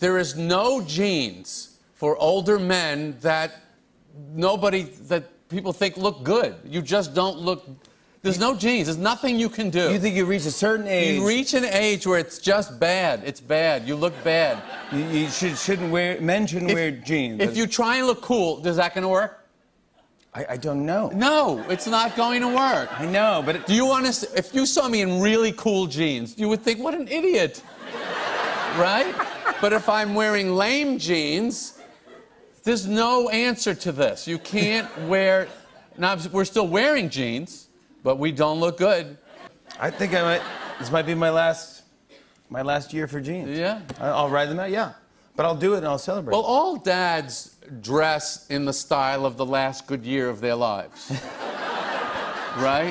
There is no jeans for older men that nobody, that people think look good. You just don't look. There's no jeans. There's nothing you can do. You think you reach a certain age? You reach an age where it's just bad. It's bad. You look bad. You, you should, shouldn't wear. Men shouldn't If- wear jeans. If you try and look cool, is that going to work? I, I don't know. No, it's not going to work. I know, but it, Do you want to? If you saw me in really cool jeans, you would think, "What an idiot," right? But if I'm wearing lame jeans, there's no answer to this. You can't wear. Now we're still wearing jeans, but we don't look good. I think I might. This might be my last, my last year for jeans. Yeah. I'll ride them out. Yeah, but I'll do it and I'll celebrate. Well, all dads dress in the style of the last good year of their lives, right?